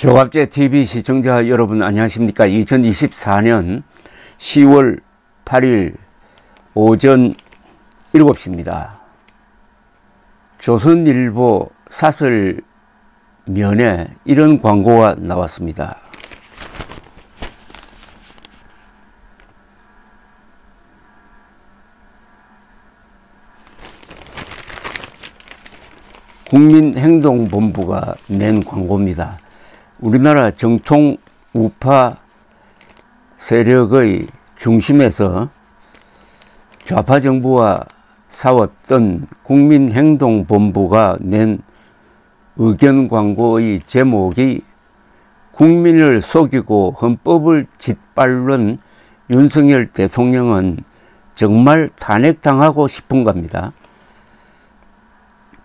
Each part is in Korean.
조갑제 TV 시청자 여러분 안녕하십니까? 2024년 10월 8일 오전 7시입니다. 조선일보 사설 면에 이런 광고가 나왔습니다. 국민행동본부가 낸 광고입니다 우리나라 정통 우파 세력의 중심에서 좌파 정부와 싸웠던 국민행동본부가 낸 의견 광고의 제목이 국민을 속이고 헌법을 짓밟는 윤석열 대통령은 정말 탄핵당하고 싶은 겁니다.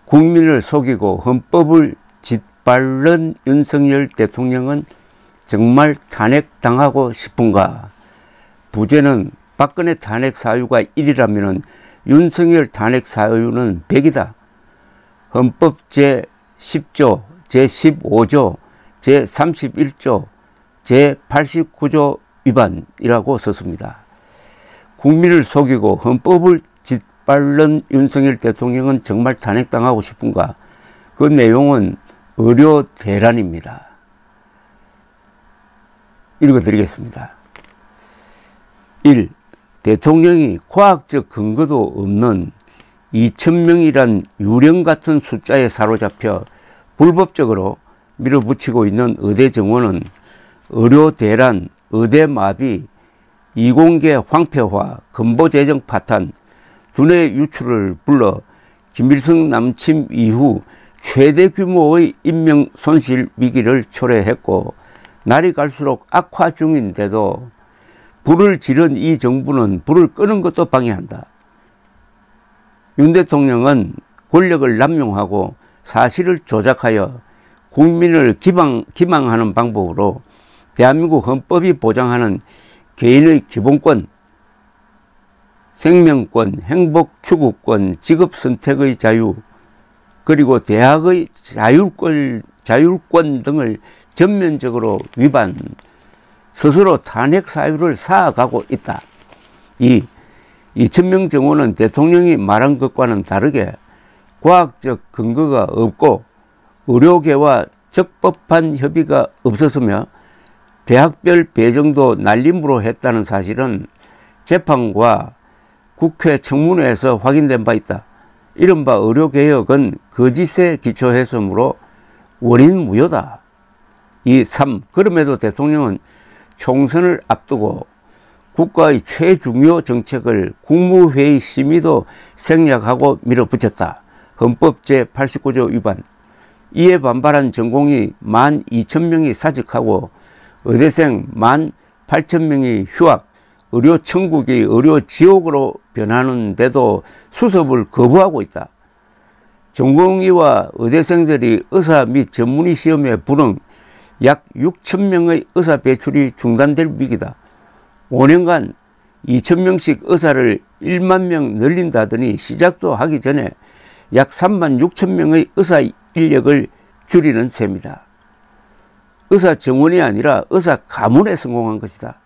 국민을 속이고 헌법을 짓밟는 윤석열 대통령은 정말 탄핵당하고 싶은가? 부제는 박근혜 탄핵 사유가 1이라면 윤석열 탄핵 사유는 100이다. 헌법 제10조, 제15조, 제31조, 제89조 위반이라고 썼습니다. 국민을 속이고 헌법을 짓밟는 윤석열 대통령은 정말 탄핵당하고 싶은가? 그 내용은 의료 대란입니다. 읽어드리겠습니다. 1. 대통령이 과학적 근거도 없는 2천명이란 유령 같은 숫자에 사로잡혀 불법적으로 밀어붙이고 있는 의대 정원은 의료 대란, 의대 마비, 이공계 황폐화, 근보재정 파탄, 두뇌 유출을 불러 김일성 남침 이후 최대 규모의 인명 손실 위기를 초래했고 날이 갈수록 악화 중인데도 불을 지른 이 정부는 불을 끄는 것도 방해한다. 윤 대통령은 권력을 남용하고 사실을 조작하여 국민을 기망, 기망하는 방법으로 대한민국 헌법이 보장하는 개인의 기본권, 생명권, 행복 추구권, 직업 선택의 자유, 그리고 대학의 자율권, 자율권 등을 전면적으로 위반, 스스로 탄핵 사유를 쌓아가고 있다. 이 이천명 정원은 대통령이 말한 것과는 다르게 과학적 근거가 없고 의료계와 적법한 협의가 없었으며 대학별 배정도 날림으로 했다는 사실은 재판과 국회 청문회에서 확인된 바 있다. 이른바 의료개혁은 거짓에 기초했으므로 원인 무효다. 이 3. 그럼에도 대통령은 총선을 앞두고 국가의 최중요 정책을 국무회의 심의도 생략하고 밀어붙였다. 헌법 제89조 위반. 이에 반발한 전공이 1만 2천 명이 사직하고 의대생 1만 8천 명이 휴학, 의료 천국이 의료 지옥으로 변하는데도 수습을 거부하고 있다. 전공의와 의대생들이 의사 및 전문의 시험에 불응 약 6천 명의 의사 배출이 중단될 위기다. 5년간 2천 명씩 의사를 1만 명 늘린다더니 시작도 하기 전에 약 3만 6천 명의 의사 인력을 줄이는 셈이다. 의사 정원이 아니라 의사 가문에 성공한 것이다.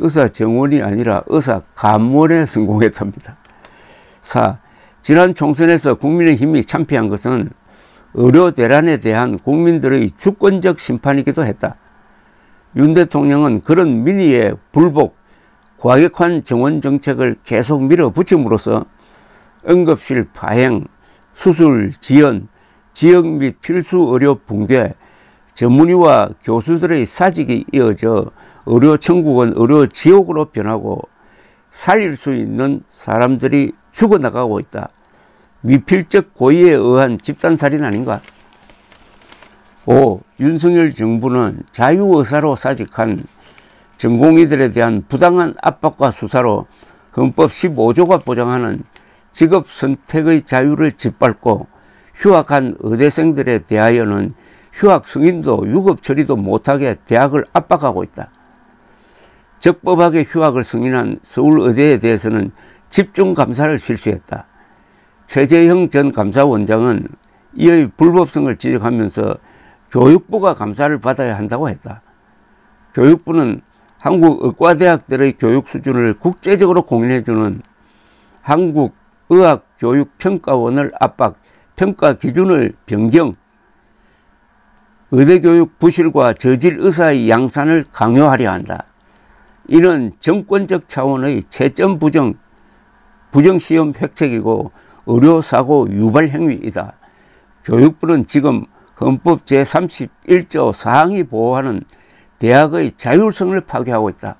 의사 정원이 아니라 의사 감원에 성공했답니다. 4. 지난 총선에서 국민의힘이 참패한 것은 의료 대란에 대한 국민들의 주권적 심판이기도 했다. 윤 대통령은 그런 민의의 불복, 과격한 정원 정책을 계속 밀어붙임으로써 응급실 파행, 수술 지연, 지역 및 필수 의료 붕괴, 전문의와 교수들의 사직이 이어져 의료 천국은 의료 지옥으로 변하고 살릴 수 있는 사람들이 죽어나가고 있다. 미필적 고의에 의한 집단살인 아닌가? 5. 윤석열 정부는 자유의사로 사직한 전공의들에 대한 부당한 압박과 수사로 헌법 15조가 보장하는 직업 선택의 자유를 짓밟고 휴학한 의대생들에 대하여는 휴학 승인도 유급 처리도 못하게 대학을 압박하고 있다. 적법하게 휴학을 승인한 서울의대에 대해서는 집중 감사를 실시했다. 최재형 전 감사원장은 이의 불법성을 지적하면서 교육부가 감사를 받아야 한다고 했다. 교육부는 한국 의과대학들의 교육 수준을 국제적으로 공인해주는 한국의학교육평가원을 압박, 평가 기준을 변경, 의대교육 부실과 저질 의사의 양산을 강요하려 한다. 이는 정권적 차원의 채점 부정, 부정시험 획책이고 의료사고 유발 행위이다. 교육부는 지금 헌법 제31조 사항이 보호하는 대학의 자율성을 파괴하고 있다.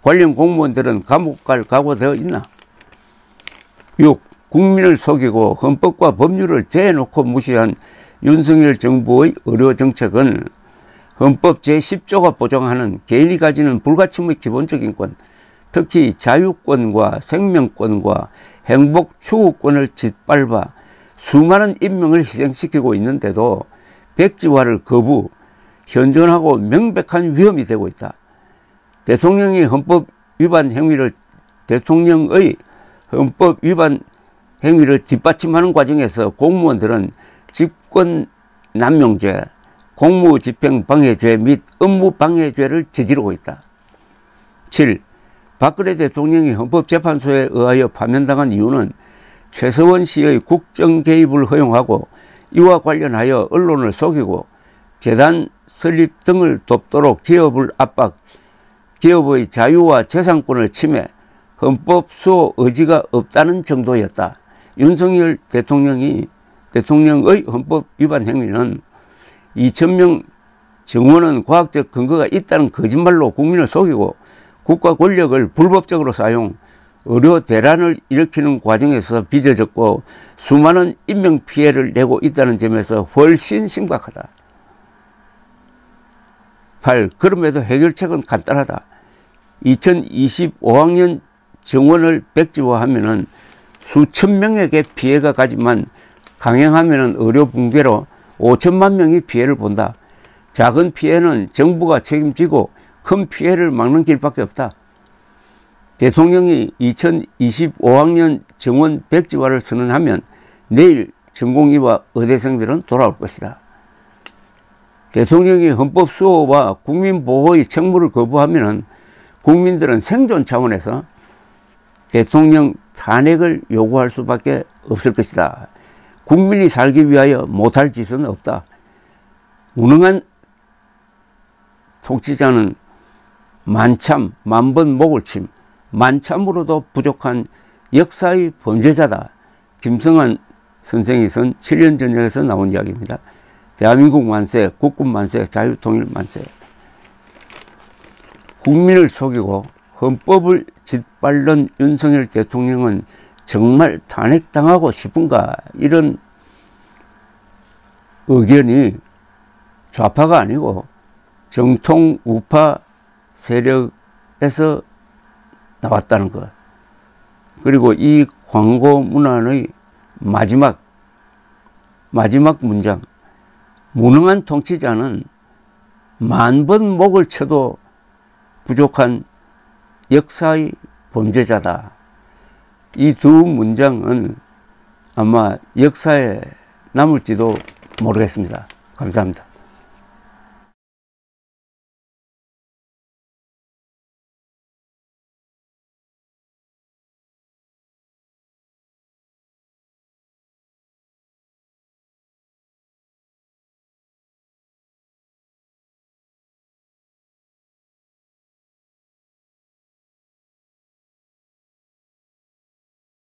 관련 공무원들은 감옥 갈 각오되어 있나? 6. 국민을 속이고 헌법과 법률을 대놓고 무시한 윤석열 정부의 의료정책은 헌법 제10조가 보장하는 개인이 가지는 불가침의 기본적인 권, 특히 자유권과 생명권과 행복 추구권을 짓밟아 수많은 인명을 희생시키고 있는데도 백지화를 거부, 현존하고 명백한 위험이 되고 있다. 대통령이 헌법 위반 행위를 대통령의 헌법 위반 행위를 뒷받침하는 과정에서 공무원들은 집권 남용죄, 공무집행 방해죄 및 업무 방해죄를 저지르고 있다. 7. 박근혜 대통령이 헌법재판소에 의하여 파면당한 이유는 최서원 씨의 국정 개입을 허용하고 이와 관련하여 언론을 속이고 재단 설립 등을 돕도록 기업을 압박, 기업의 자유와 재산권을 침해, 헌법 수호 의지가 없다는 정도였다. 윤석열 대통령이 대통령의 헌법 위반 행위는 2천명 정원은 과학적 근거가 있다는 거짓말로 국민을 속이고 국가 권력을 불법적으로 사용, 의료 대란을 일으키는 과정에서 빚어졌고 수많은 인명 피해를 내고 있다는 점에서 훨씬 심각하다. 8. 그럼에도 해결책은 간단하다. 2025학년 정원을 백지화하면 수천 명에게 피해가 가지만 강행하면 의료 붕괴로 5천만 명이 피해를 본다. 작은 피해는 정부가 책임지고 큰 피해를 막는 길밖에 없다. 대통령이 2025학년 정원 백지화를 선언하면 내일 전공의와 의대생들은 돌아올 것이다. 대통령이 헌법 수호와 국민 보호의 책무를 거부하면 국민들은 생존 차원에서 대통령 탄핵을 요구할 수밖에 없을 것이다. 국민이 살기 위하여 못할 짓은 없다. 무능한 통치자는 만참, 만번 목을 침, 만참으로도 부족한 역사의 범죄자다. 김성한 선생이 선 7년 전역에서 나온 이야기입니다. 대한민국 만세, 국군 만세, 자유통일 만세. 국민을 속이고 헌법을 짓밟는 윤석열 대통령은 정말 탄핵당하고 싶은가 이런 의견이 좌파가 아니고 정통 우파 세력에서 나왔다는 것. 그리고 이 광고 문안의 마지막 마지막 문장 무능한 통치자는 만 번 목을 쳐도 부족한 역사의 범죄자다. 이 두 문장은 아마 역사에 남을지도 모르겠습니다. 감사합니다.